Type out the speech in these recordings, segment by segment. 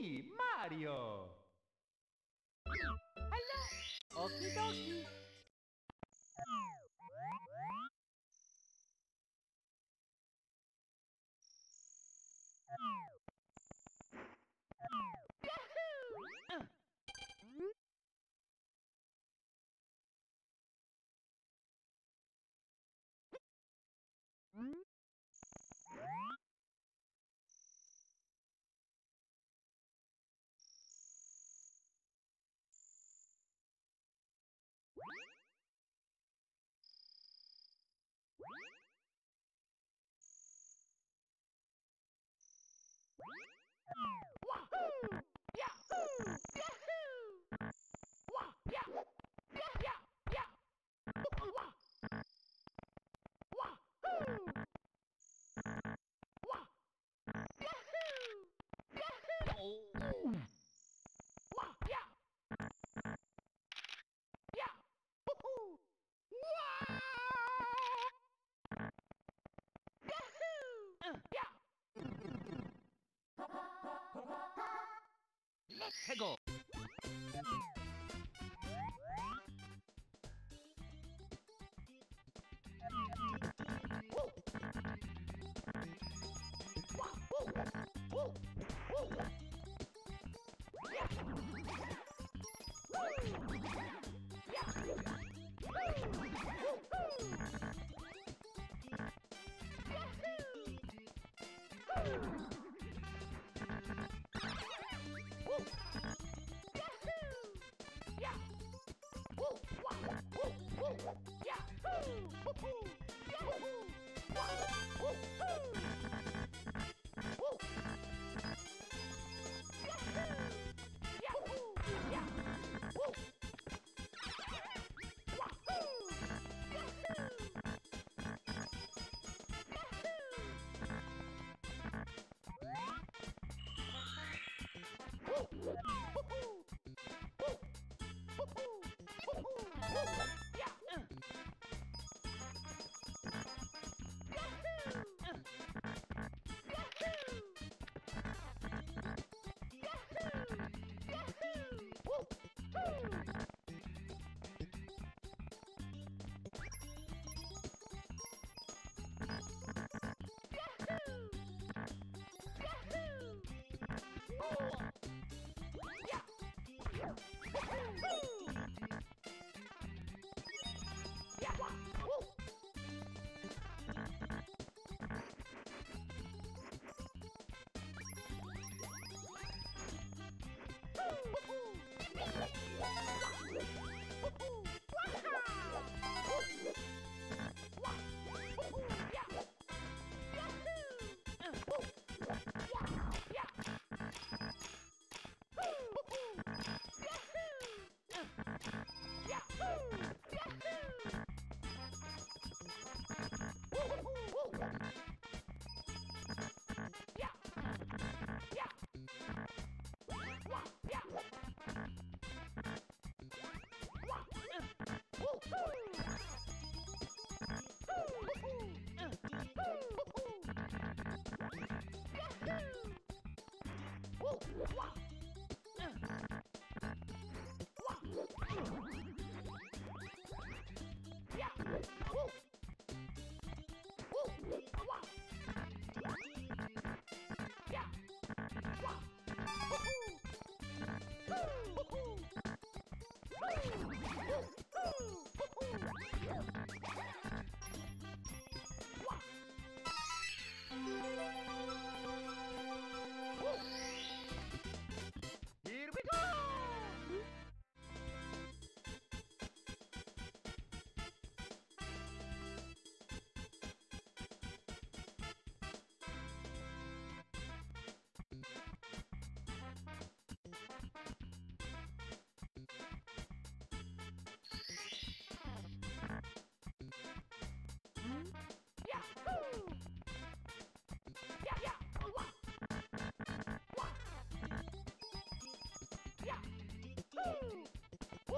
¡Sí, Mario! ¡Okidoki! Whoa. Here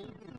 Here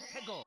Let's go!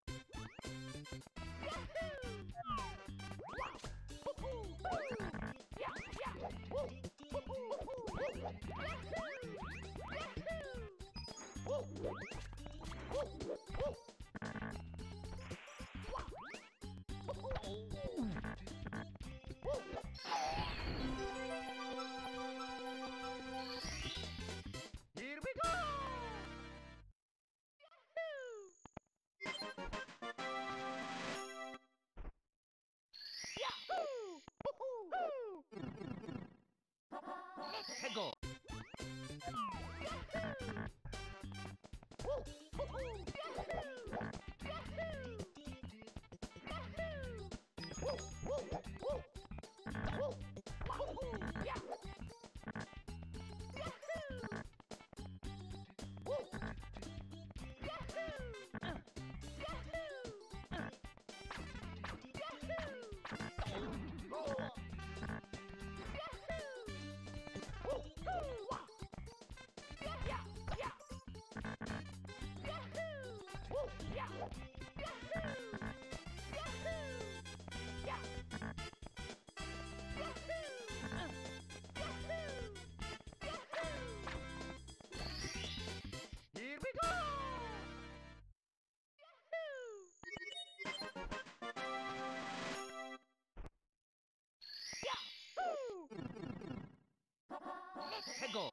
Here Let's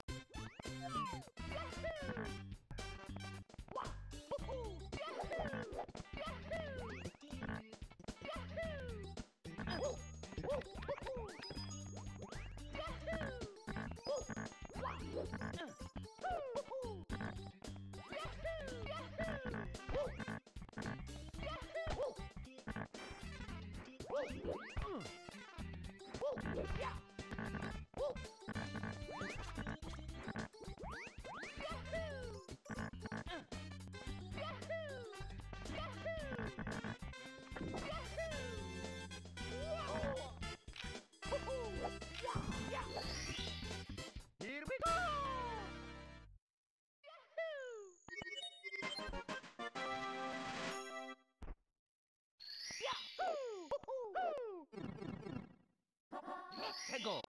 Let's go!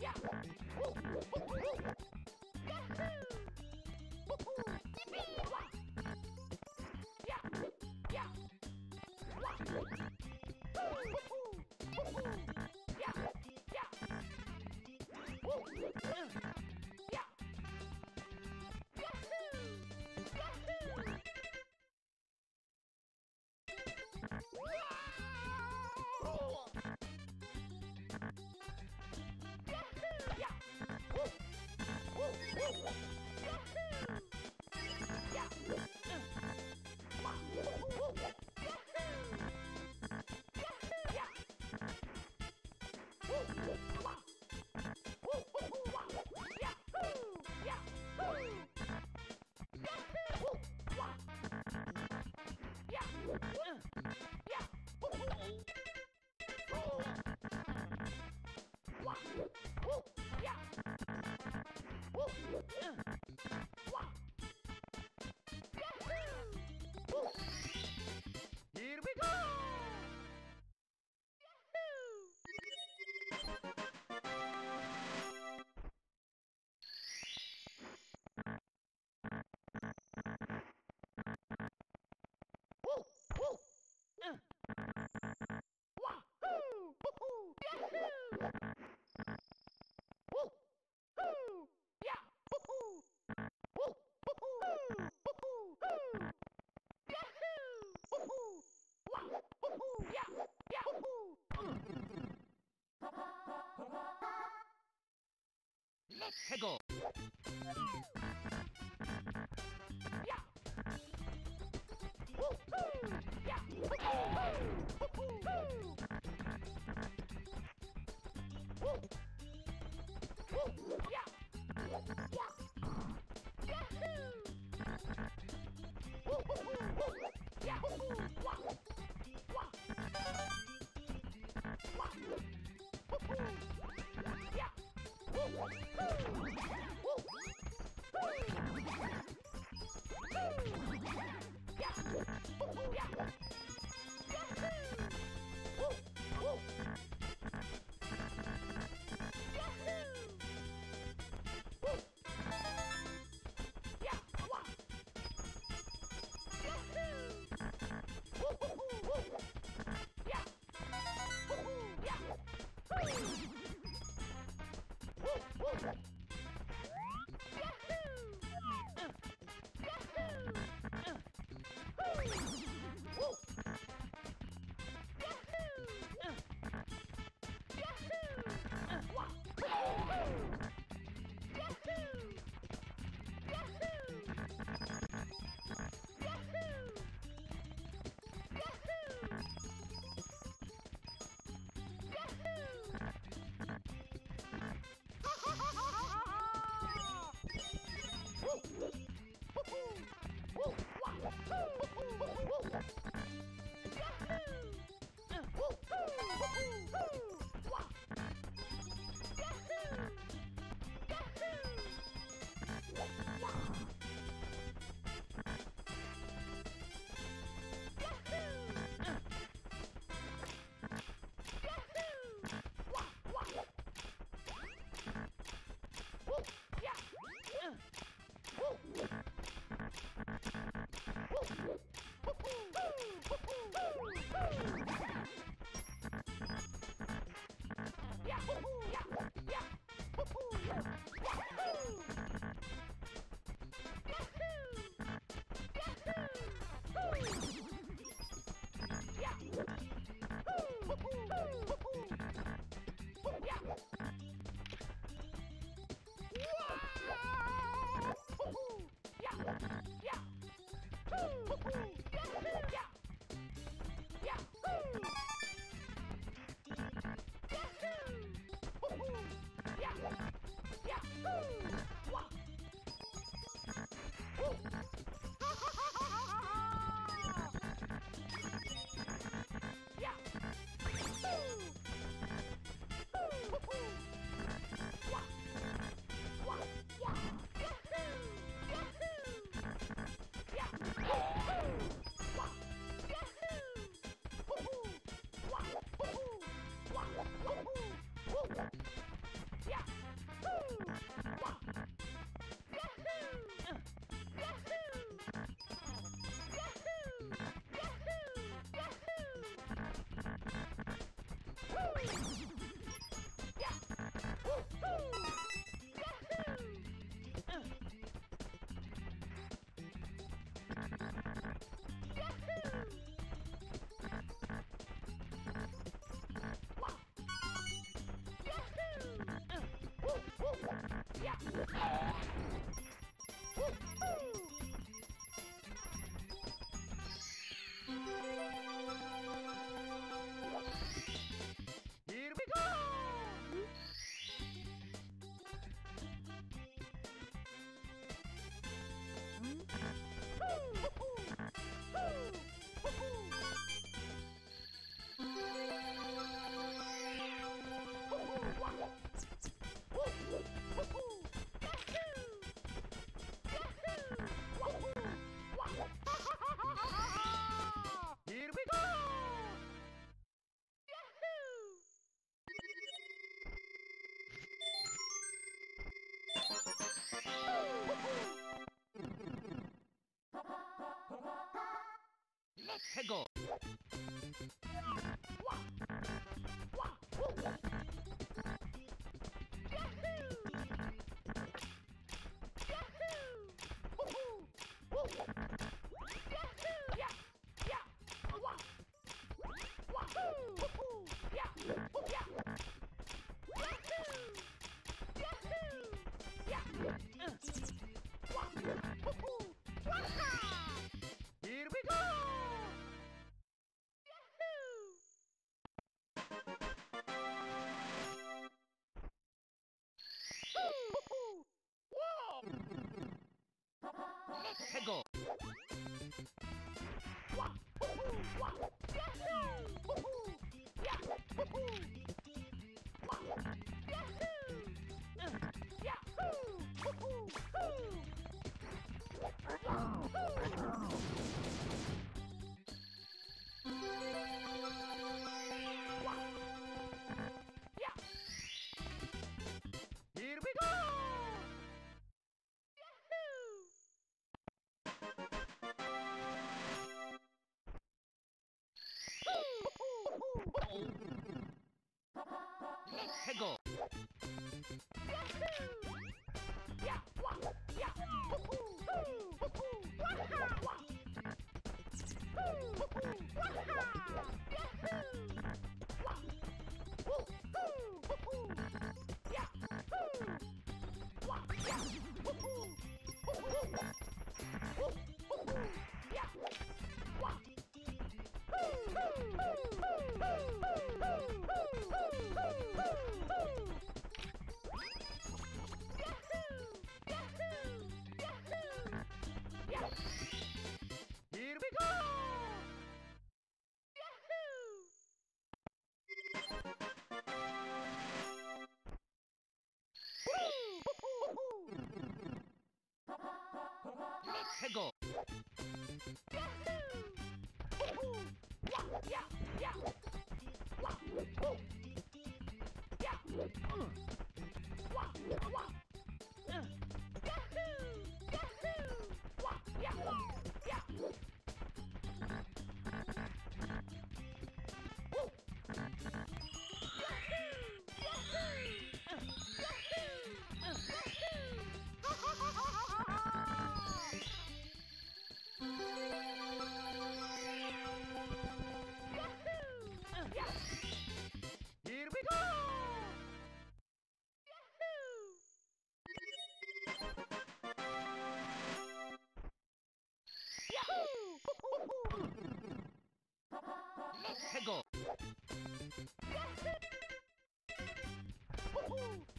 Yeah! Woo-hoo. Yeah. Woo-hoo. Here Let's go. Here Here go! Let's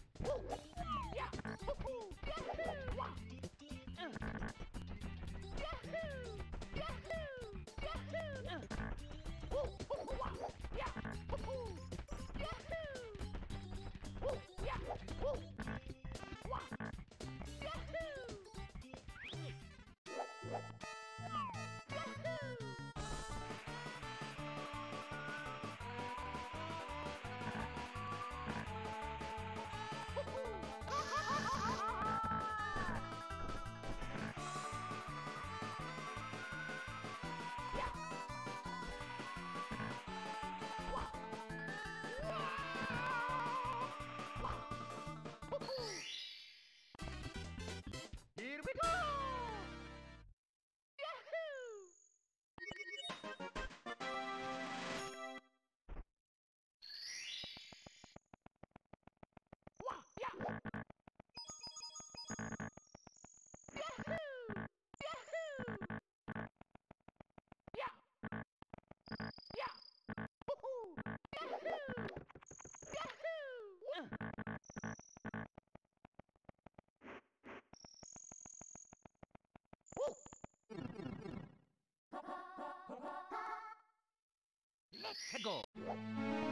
ヘッ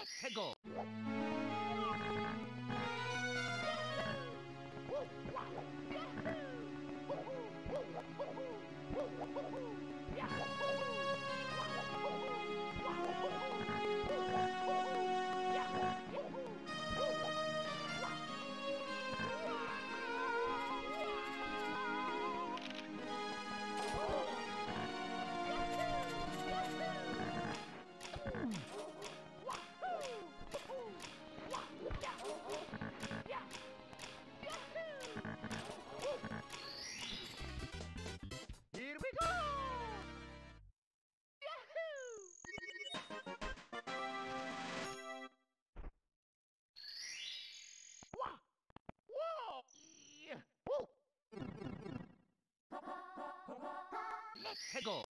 Let's! 해고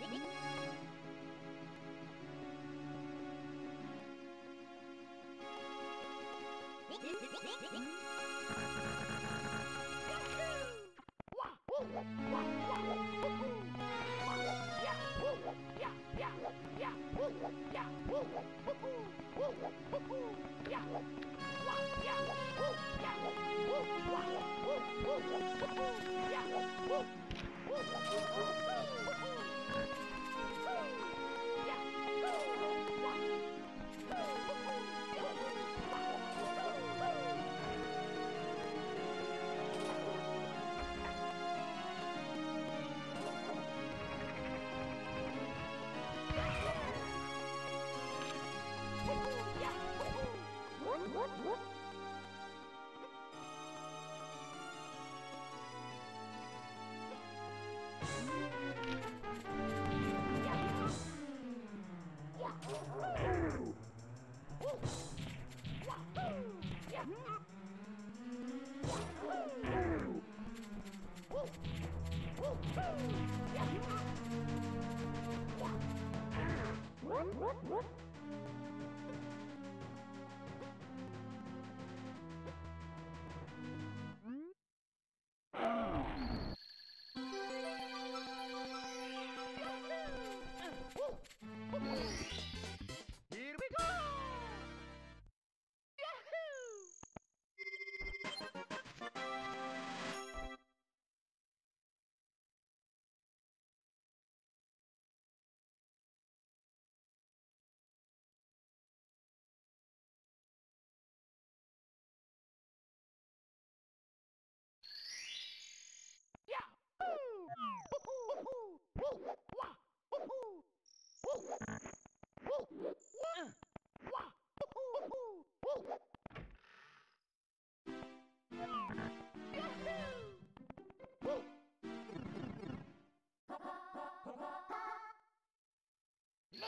Let's go. Here we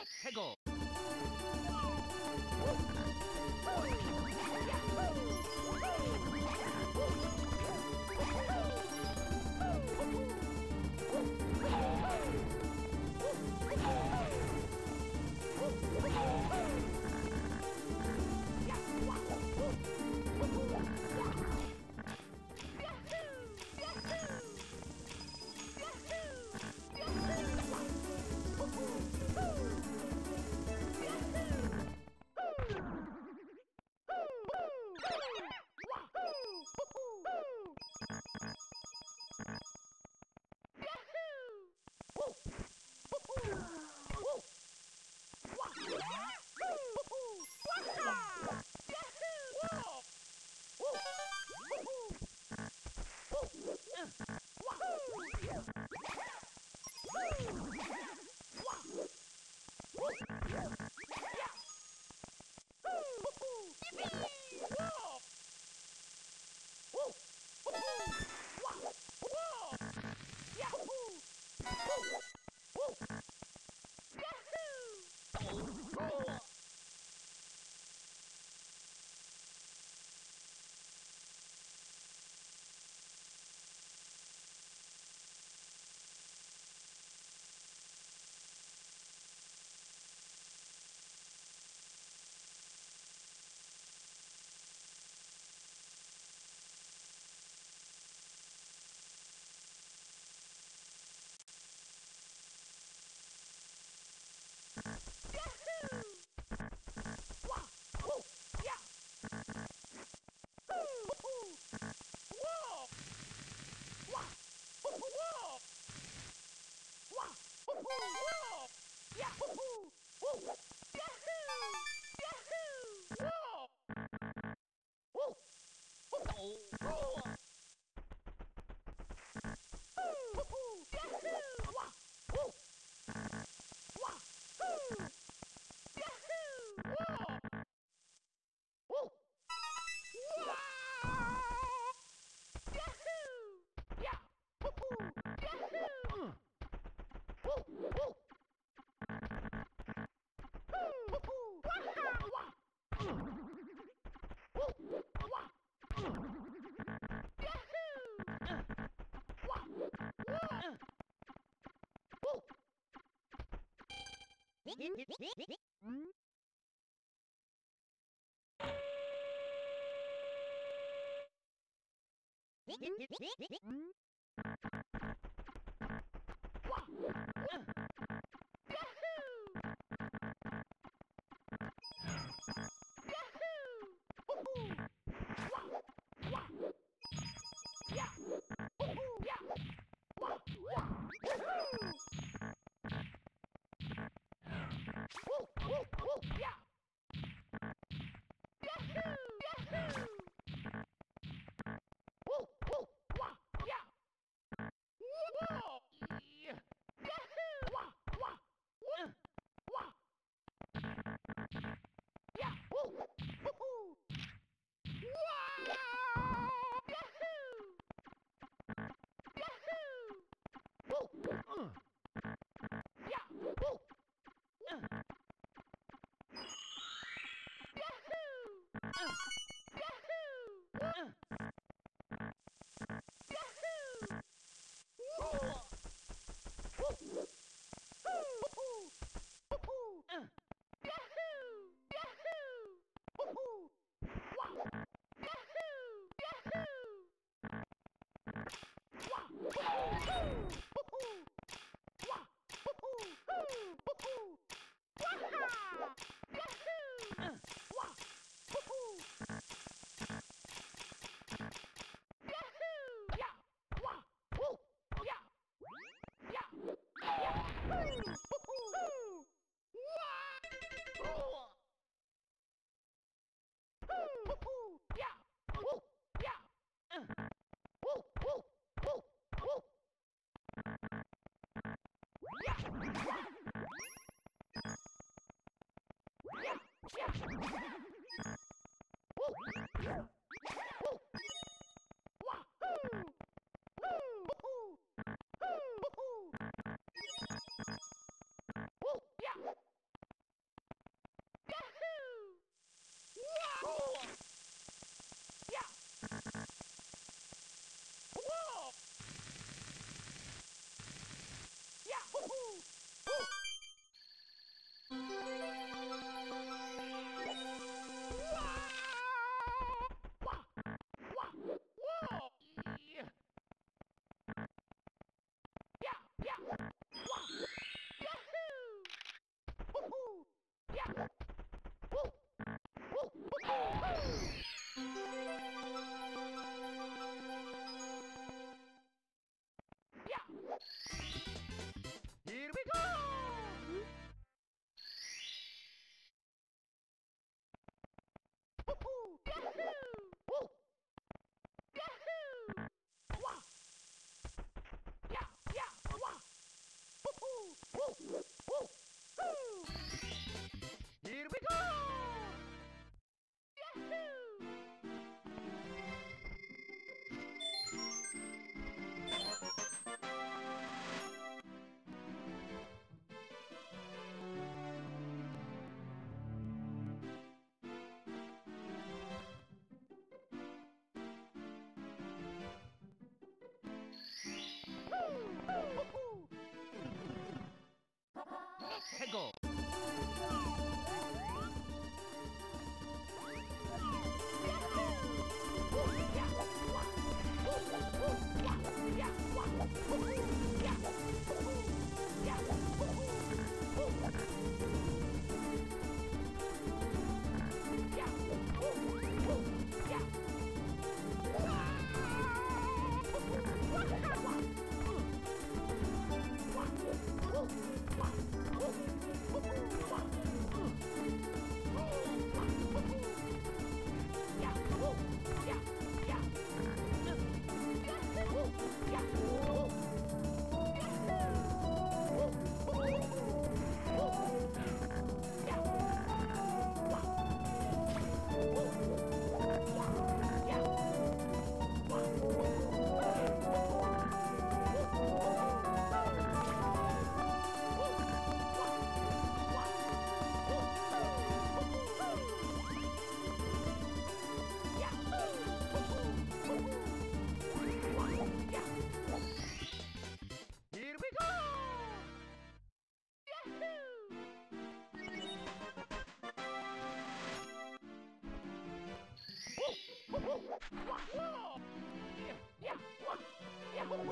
Let's go. びっくり! Ha ha ha!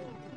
해고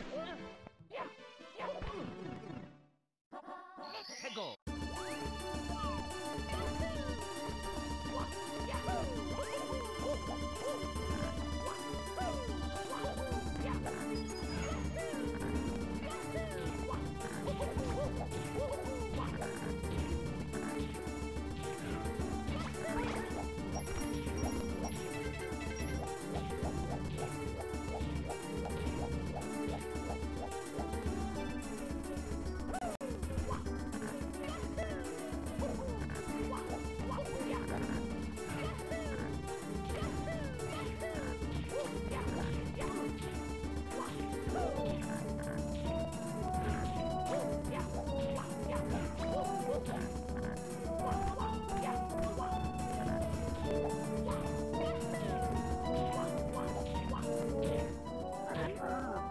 해고 Wow.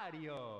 Acuario.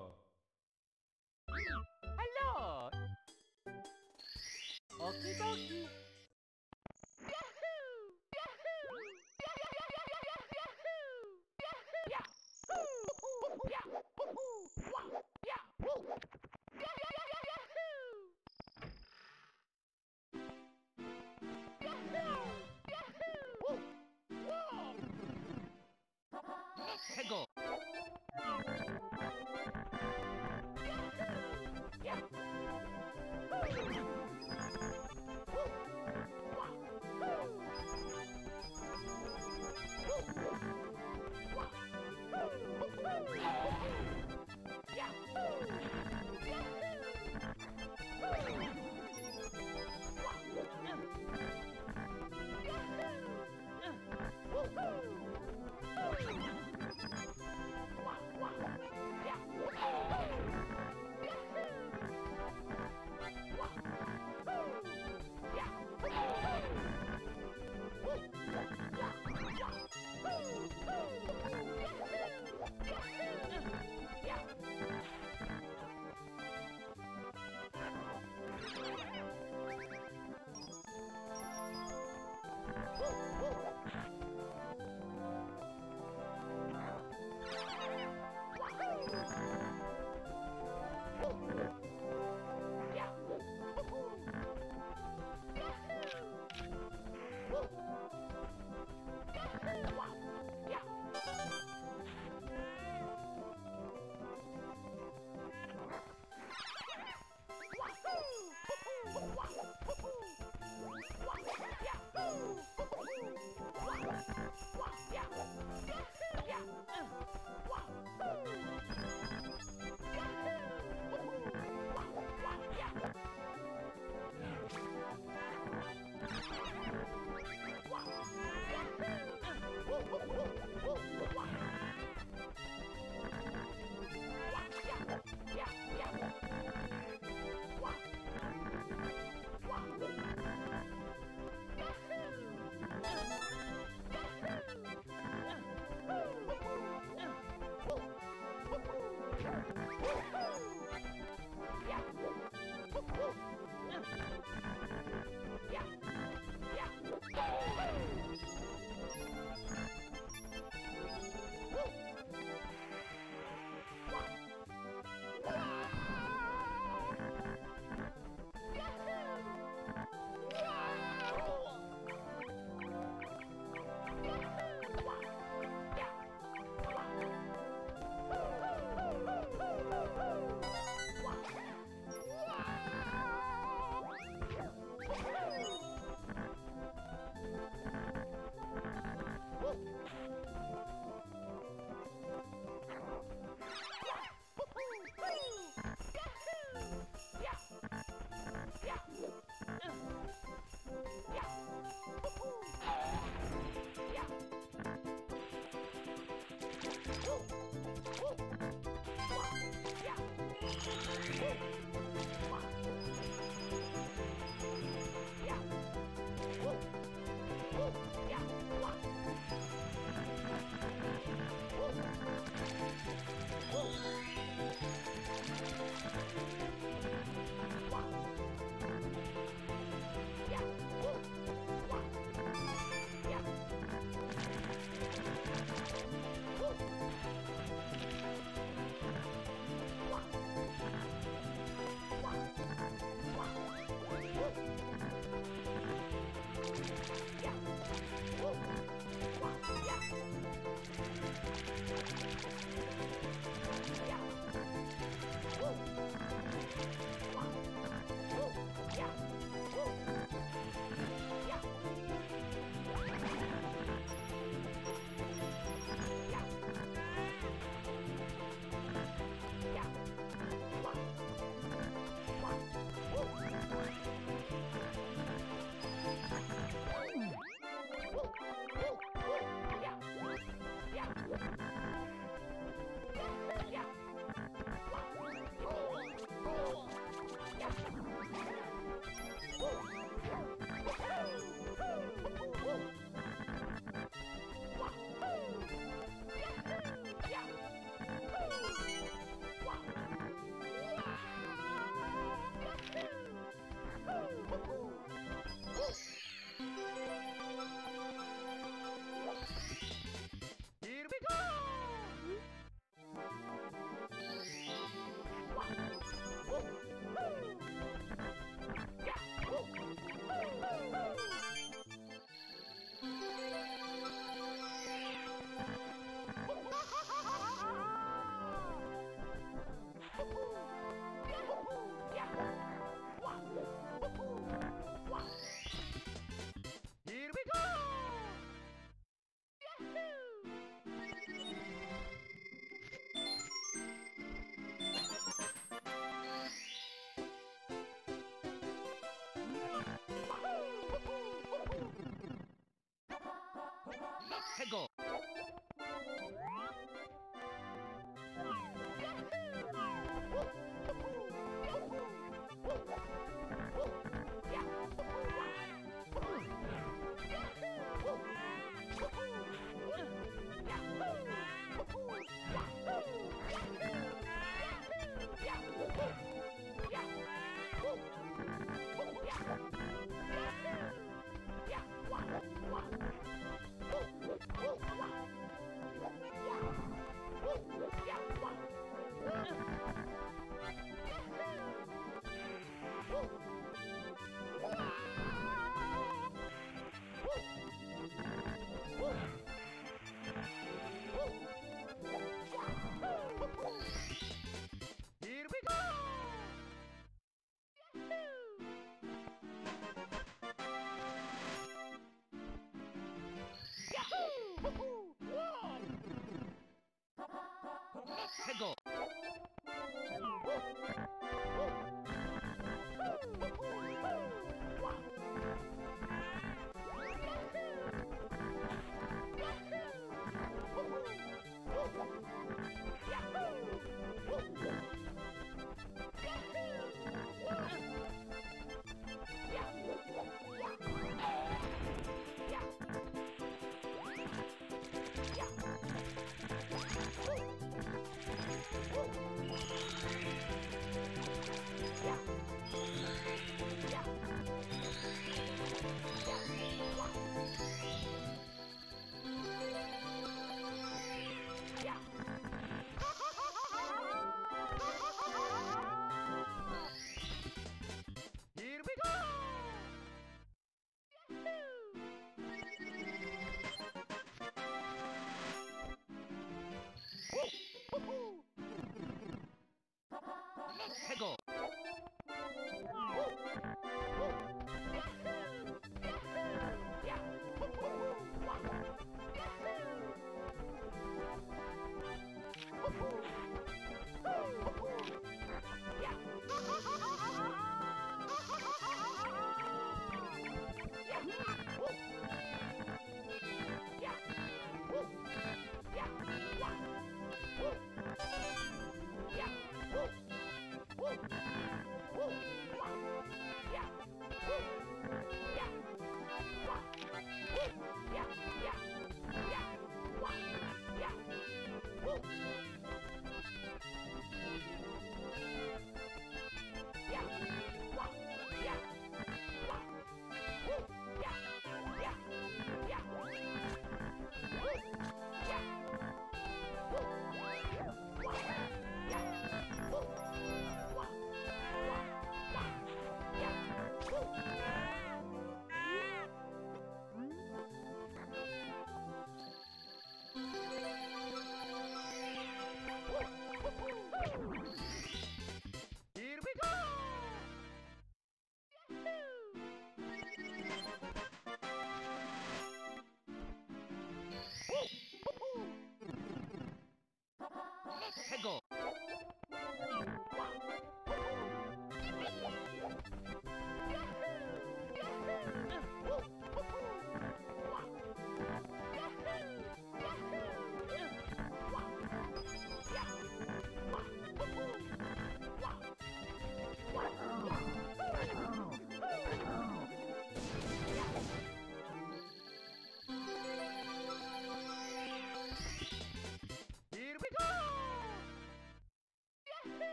최고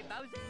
Bowser.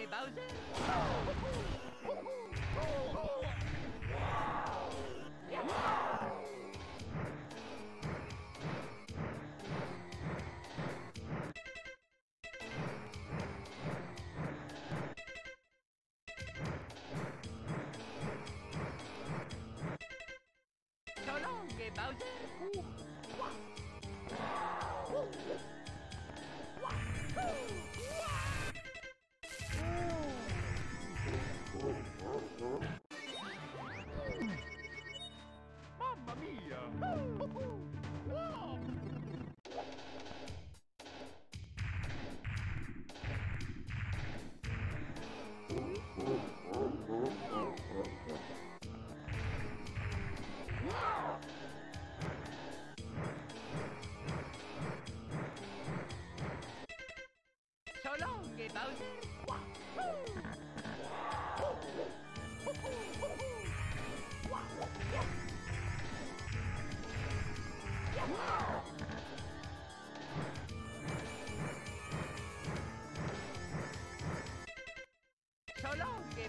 Okay, Bowser. So long, Bowser. Ooh. Wow. Wow.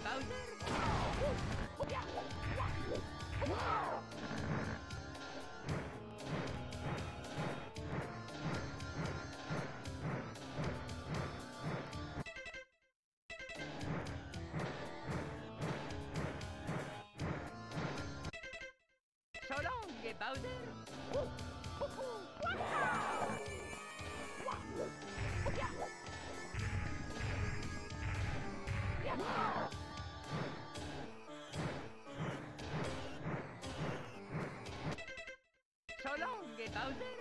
about So long, Bowser! Salvini!